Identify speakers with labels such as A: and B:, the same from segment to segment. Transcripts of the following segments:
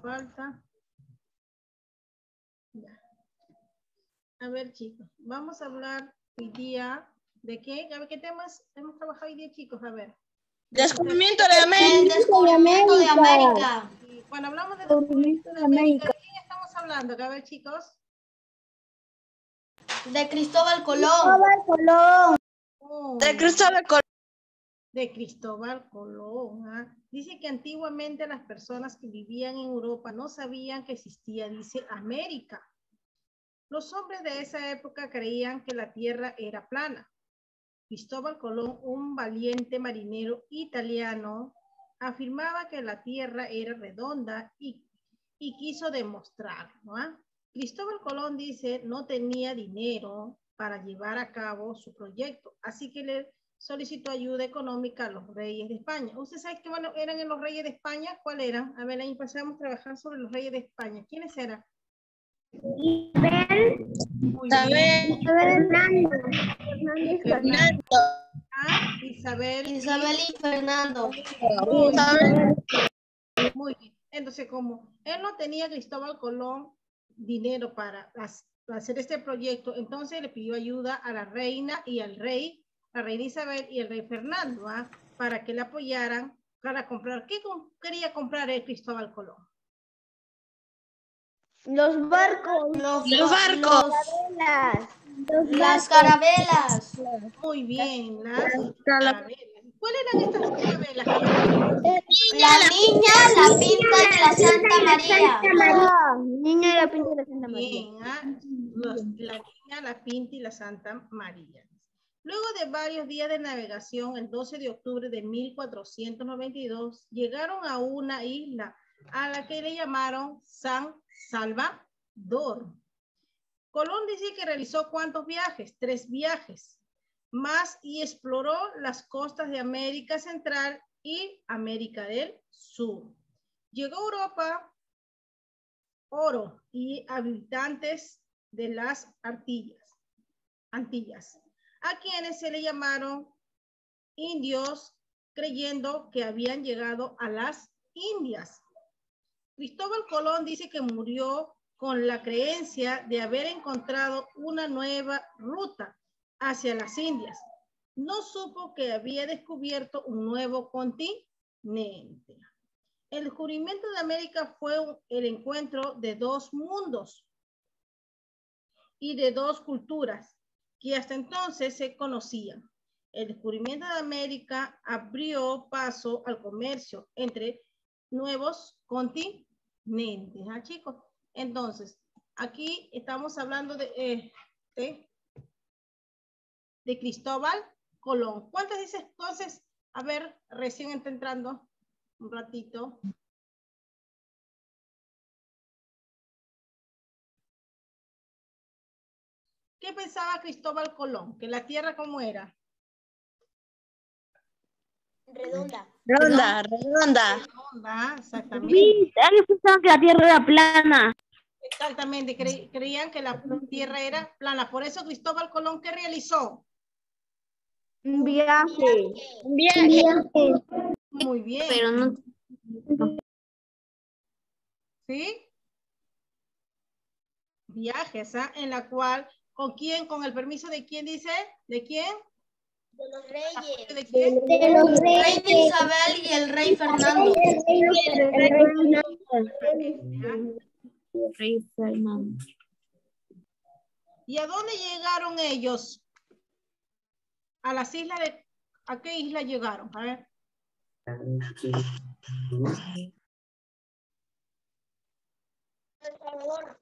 A: falta. Ya. A ver, chicos, vamos a hablar hoy día de qué, a ver, qué temas hemos trabajado hoy día, chicos, a ver.
B: Descubrimiento de
C: El
B: América.
C: descubrimiento de América.
A: Y cuando hablamos de descubrimiento de América, ¿de quién estamos hablando? A ver, chicos.
C: De Cristóbal Colón.
A: Oh,
B: De Cristóbal Colón.
A: De Cristóbal Colón. ¿ah? Dice que antiguamente las personas que vivían en Europa no sabían que existía, dice, América. Los hombres de esa época creían que la tierra era plana. Cristóbal Colón, un valiente marinero italiano, afirmaba que la tierra era redonda y, y quiso demostrarlo. ¿ah? Cristóbal Colón dice no tenía dinero para llevar a cabo su proyecto, así que le solicitó ayuda económica a los reyes de España. ¿Usted sabe qué eran en los reyes de España? ¿Cuál eran? A ver, ahí pasamos a trabajar sobre los reyes de España. ¿Quiénes eran? Muy bien.
B: Fernando.
A: Ah, Isabel.
C: Isabel y Fernando.
B: Isabel.
A: Muy bien. Entonces, como él no tenía Cristóbal Colón dinero para hacer este proyecto, entonces le pidió ayuda a la reina y al rey, la reina Isabel y el rey Fernando, ¿ah? para que le apoyaran para comprar. ¿Qué com- quería comprar el Cristóbal Colón?
D: Los barcos,
C: Los,
B: Los barcos.
D: las,
C: las carabelas.
A: Muy bien, las
B: Cala-
A: carabelas. ¿Cuáles eran estas carabelas?
C: La niña, la pinta y la Santa María.
D: Niña de la pinta de la Santa María.
A: Bien, ¿ah? Los- la niña, la Pinta y la Santa María. Luego de varios días de navegación, el 12 de octubre de 1492, llegaron a una isla a la que le llamaron San Salvador. Colón dice que realizó cuántos viajes? Tres viajes más y exploró las costas de América Central y América del Sur. Llegó a Europa oro y habitantes de las Antillas, Antillas, a quienes se le llamaron indios creyendo que habían llegado a las Indias. Cristóbal Colón dice que murió con la creencia de haber encontrado una nueva ruta hacia las Indias. No supo que había descubierto un nuevo continente. El descubrimiento de América fue el encuentro de dos mundos y de dos culturas que hasta entonces se conocían. El descubrimiento de América abrió paso al comercio entre nuevos continentes. ¿ah, chicos? Entonces, aquí estamos hablando de, eh, de, Cristóbal Colón. ¿Cuántas dices entonces? A ver, recién entrando un ratito. ¿Qué pensaba Cristóbal Colón? ¿Que la tierra cómo era?
C: Redonda.
B: Redonda, redonda.
A: Redonda, exactamente.
D: Sí, alguien pensaba que la tierra era plana.
A: Exactamente, cre- creían que la tierra era plana. Por eso Cristóbal Colón, ¿qué realizó?
D: Un viaje.
B: Un viaje.
A: Muy bien.
D: Pero no.
A: ¿Sí? Viajes, ¿ah? En la cual, ¿con quién? ¿Con el permiso de quién dice? ¿De quién?
C: De los reyes.
A: ¿De quién?
D: De los
C: Reina Isabel y el rey Fernando.
D: Rey Fernando.
A: ¿Y a dónde llegaron ellos? A las islas de... ¿A qué isla llegaron? A ver.
B: San Salvador.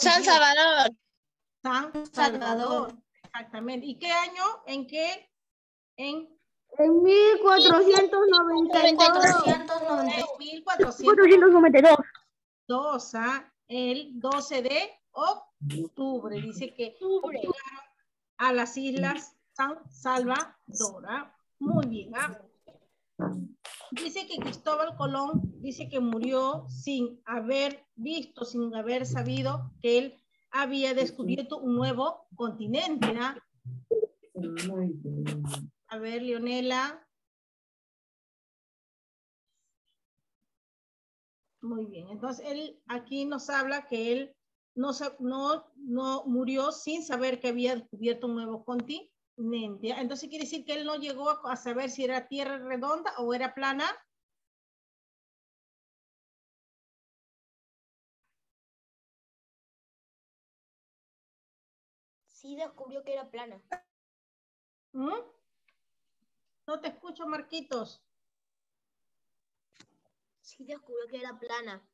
A: San Salvador. Exactamente. ¿Y qué año? ¿En qué? En
D: En 1492.
C: 490.
A: 1492,
D: 492.
A: ¿ah? el 12 de octubre. Dice que llegaron a las islas San Salvador. ¿ah? Muy bien. ¿ah? Dice que Cristóbal Colón dice que murió sin haber visto, sin haber sabido que él había descubierto un nuevo continente. A ver, Leonela. Muy bien. Entonces, él aquí nos habla que él no, no, no murió sin saber que había descubierto un nuevo continente. Entonces, quiere decir que él no llegó a saber si era tierra redonda o era plana.
C: Sí descubrió que era plana.
A: ¿Mm? No te escucho, Marquitos.
C: Sí descubrió que era plana.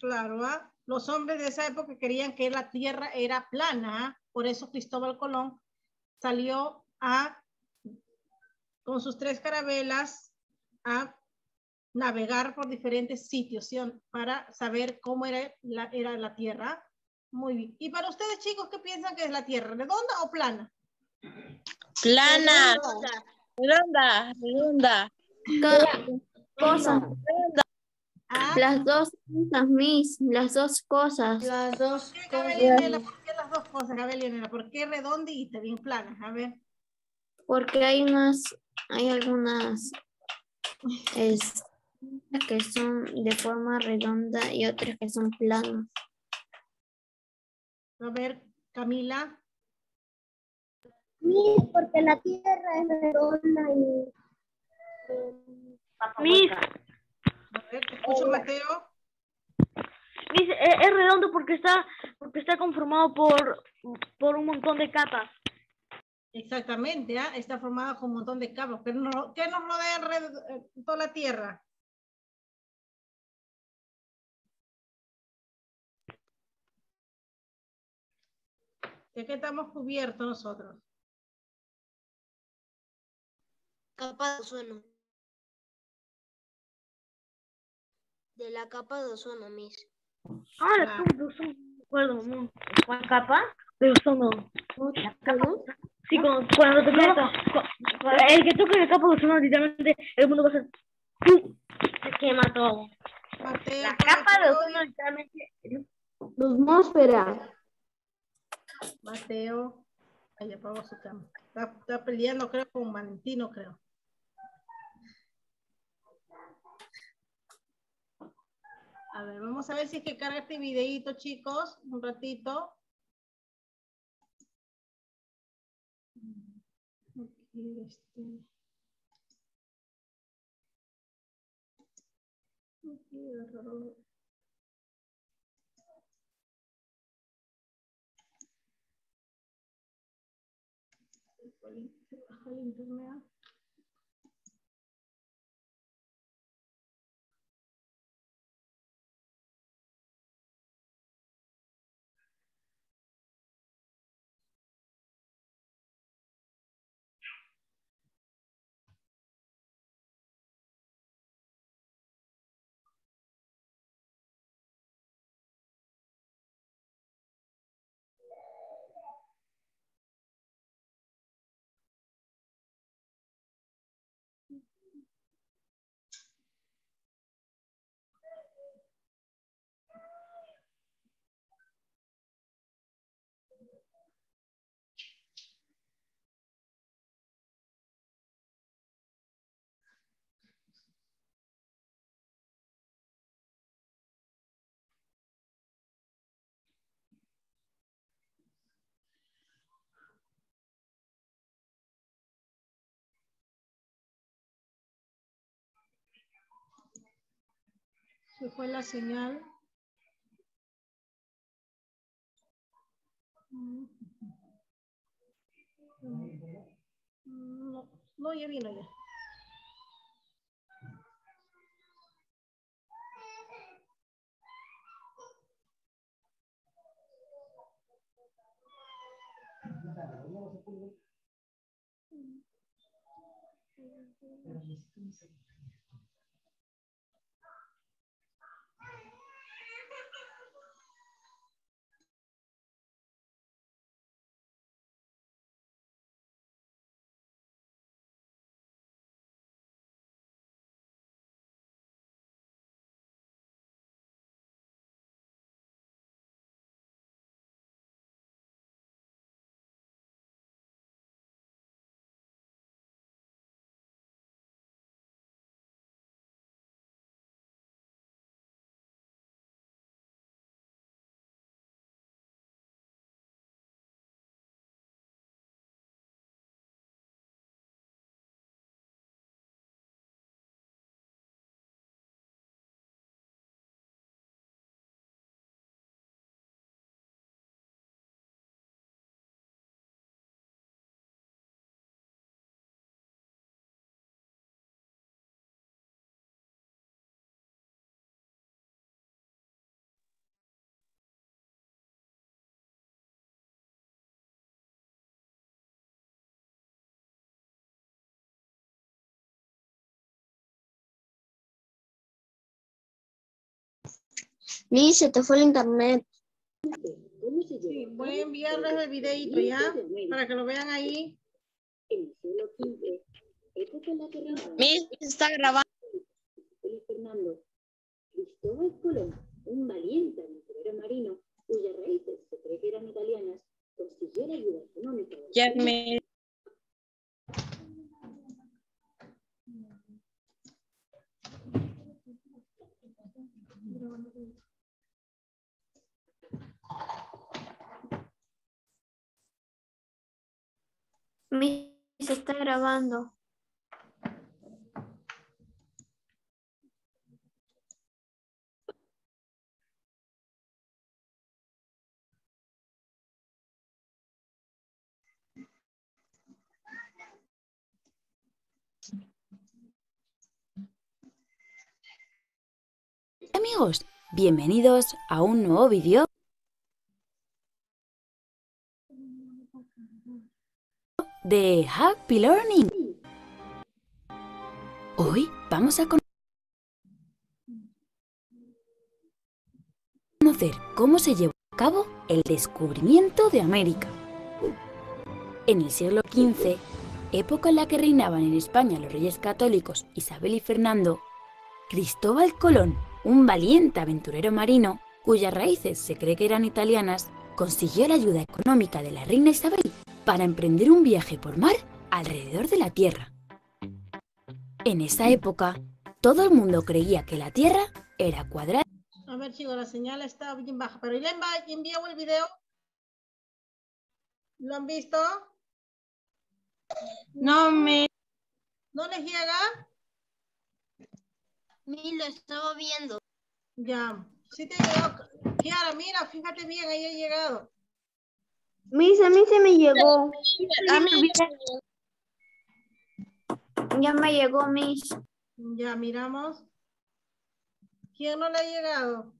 A: Claro, ¿ah? los hombres de esa época querían que la tierra era plana, ¿ah? por eso Cristóbal Colón salió a, con sus tres carabelas a navegar por diferentes sitios ¿sí? para saber cómo era la, era la tierra. Muy bien. ¿Y para ustedes, chicos, qué piensan que es la tierra? ¿Redonda o plana?
B: Plana. Redonda. Redonda.
D: Cosas.
A: ¿Ah?
D: Las dos cosas, Miss. Las dos cosas.
C: Las dos
A: ¿Por qué, Gabriel y Nela? ¿Por qué las dos cosas, Gabriel y Nela? ¿Por qué redonda y también plana? A ver.
D: Porque hay unas, hay algunas es, que son de forma redonda y otras que son planas.
A: A ver, Camila.
C: porque la tierra es redonda y...
E: Miss,
A: A ver, te escucho, Mateo.
E: Miss, es, es redondo porque está, porque está conformado por, por un montón de capas.
A: Exactamente, ¿ah? está formada con un montón de capas. Pero no- ¿qué nos rodea eh, toda la Tierra? ¿De qué estamos cubiertos nosotros?
C: Capa de ozono. De la capa de ozono, Miss.
E: Ah, la
A: Claro.
E: capa de ozono. ¿Cuál capa? De ozono. La capa. Sí, cuando, cuando te toca, el que toque la capa de ozono, literalmente, el mundo va a ser... ¡pum! Se quema todo.
A: Mateo,
E: La
A: ¿cuál es
E: capa de ozono, literalmente...
D: La atmósfera.
A: Mateo, ahí apagó su cámara. Está, peleando, creo, con Valentino, creo. A ver, vamos a ver si es que carga este videito, chicos, un ratito. Este. Aquí, agarrarlo. Se Se fue la señal. No, no ya vino ya.
D: Mi, se te fue el internet.
A: Sí, voy a enviarles el videito ya, para que lo vean ahí.
B: Miss, está grabando.
F: Fernando. Cristóbal Colón, un valiente aventurero marino cuyas raíces se cree que eran italianas, consiguió la ayuda económica.
B: Ya me...
D: Se está grabando.
G: Amigos, bienvenidos a un nuevo vídeo de Happy Learning. Hoy vamos a con- conocer cómo se llevó a cabo el descubrimiento de América. En el siglo XV, época en la que reinaban en España los reyes católicos Isabel y Fernando, Cristóbal Colón, un valiente aventurero marino cuyas raíces se cree que eran italianas, consiguió la ayuda económica de la reina Isabel para emprender un viaje por mar alrededor de la Tierra. En esa época, todo el mundo creía que la Tierra era cuadrada
A: A ver, chicos, la señal está bien baja, pero ¿ya envi- envió el video? ¿Lo han visto?
B: No me...
A: ¿No les llega?
C: Mi, lo estaba viendo.
A: Ya. Sí te llegó. Kiara, mira, fíjate bien, ahí ha llegado.
E: Miss, a mí se me llegó.
B: A mí
D: Ya me llegó mis.
A: Ya, miramos. ¿Quién no le ha llegado?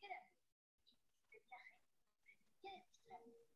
E: Quelle est la petite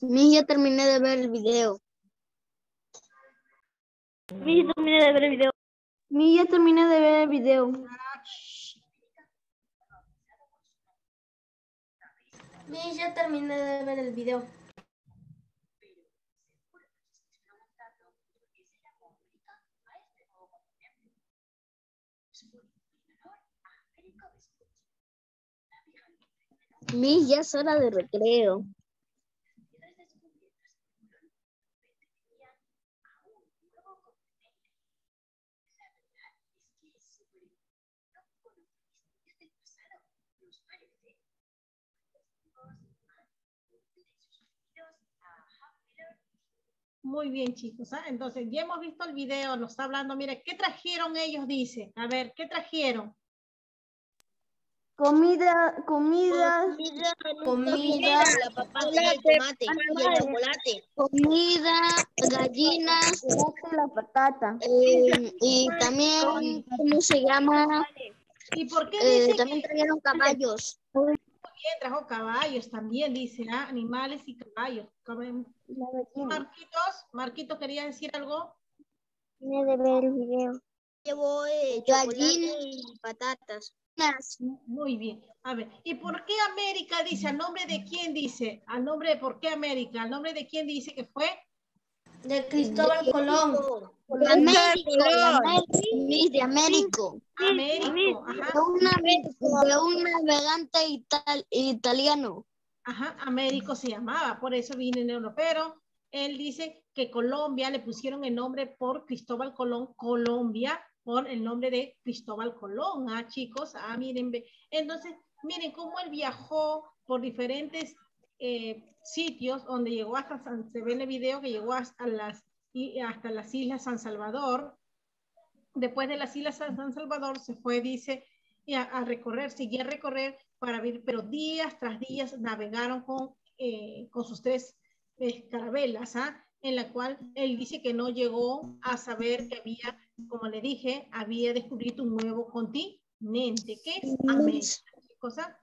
D: Mi, ya terminé de ver el video.
E: Mi, ya terminé de ver el video.
B: Mi, ya terminé de ver el video.
C: Mi, ya terminé de ver el video.
B: Mi, ya es hora de recreo.
A: Muy bien, chicos. ¿ah? Entonces, ya hemos visto el video, nos está hablando. Mire, ¿qué trajeron ellos? Dice. A ver, ¿qué trajeron?
B: Comida, comida,
C: Comida,
B: la papaya, el tomate y el chocolate. Comida, gallinas, la patata. Eh, y también, ¿cómo se llama?
A: ¿Y por qué
B: Eh,
A: dice
B: también
A: que
B: trajeron caballos.
A: También trajo caballos? También dice, ¿ah? animales y caballos. Cab- Marquitos, Marquitos, ¿quería decir algo?
B: de ver el video. Llevo gallinas y patatas.
A: Muy bien. A ver, ¿y por qué América dice? ¿Al nombre de quién dice? ¿Al nombre de por qué América? ¿Al nombre de quién dice que fue?
C: De Cristóbal Colón.
B: Américo, Miss de Américo.
A: Américo. Ajá.
B: De un nave- de un navegante ital- italiano.
A: Ajá, Américo se llamaba, por eso vino en euro, pero él dice que Colombia le pusieron el nombre por Cristóbal Colón, Colombia, por el nombre de Cristóbal Colón, ah, chicos, ah, miren, entonces, miren cómo él viajó por diferentes eh, sitios donde llegó hasta, San- se ve en el video que llegó hasta las, hasta las Islas San Salvador, después de las Islas San Salvador se fue, dice, a, a recorrer, seguía a recorrer para ver, pero días tras días navegaron con, eh, con sus tres eh, carabelas, ¿ah? en la cual él dice que no llegó a saber que había, como le dije, había descubierto un nuevo continente, que es América. chicos, ¿ah?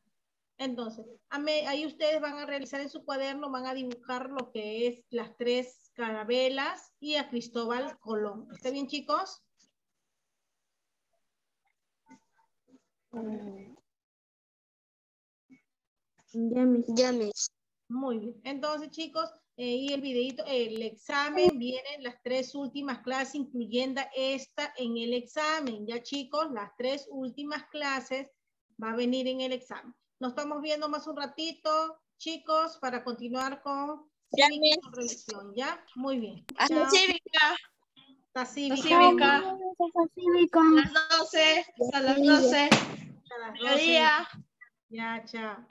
A: Entonces, ahí ustedes van a realizar en su cuaderno, van a dibujar lo que es las tres carabelas y a Cristóbal Colón. ¿Está bien, chicos?
B: Ya, Miss.
A: Muy bien. Entonces, chicos, eh, y el videito, el examen, vienen las tres últimas clases, incluyendo esta en el examen. Ya, chicos, las tres últimas clases va a venir en el examen. Nos estamos viendo más un ratito, chicos, para continuar con,
B: Ya,
A: cívica revisión. ¿Ya? Muy bien.
B: Hasta cívica.
A: Hasta cívica.
B: cívica.
C: Las 12, a las 12.
A: A las 12. Ya, chao.